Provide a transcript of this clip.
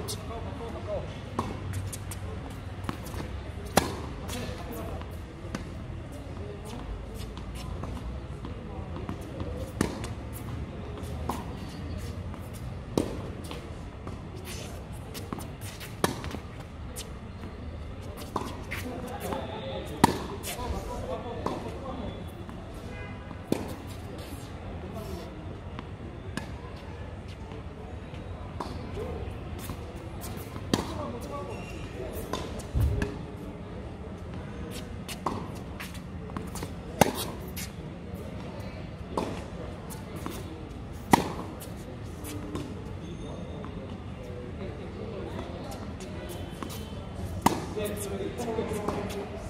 out. すごい。